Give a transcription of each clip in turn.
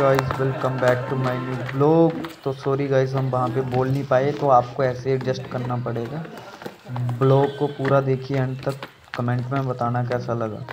Guys welcome back to my new blog तो sorry guys हम वहाँ पे बोल नहीं पाए तो आपको ऐसे एडजस्ट करना पड़ेगा। ब्लॉग को पूरा देखिए एंड तक कमेंट में बताना कैसा लगा।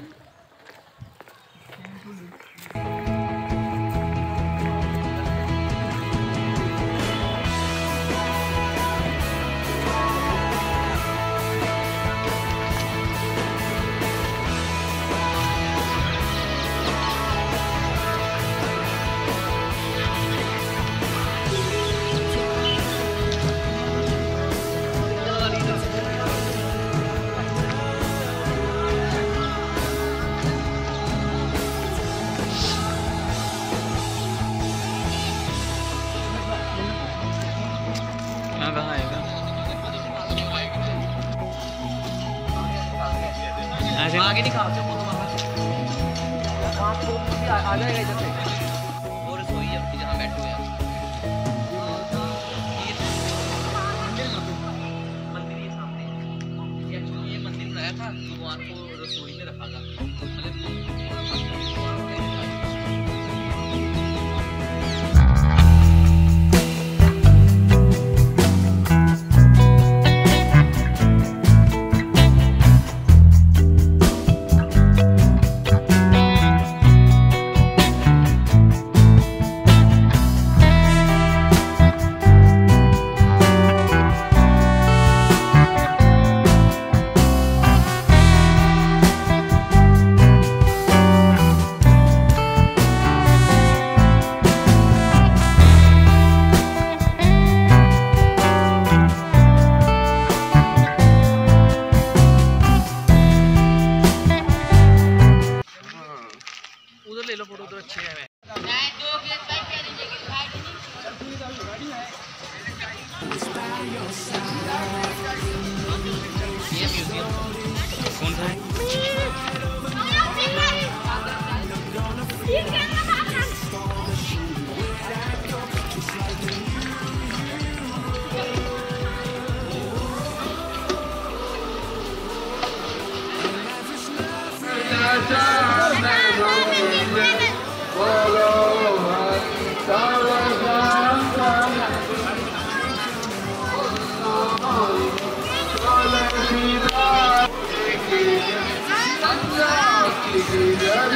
ऐसे आगे नहीं खाओ चुप वहाँ तो आ जाएगा इधर से। वो रसोई है अपनी जहाँ बैठे हुए हैं मंदिर ये सामने। है। ये मंदिर बनाया था भगवान को। ले फ़ोटो उधर अच्छे है। कौन है Yeah.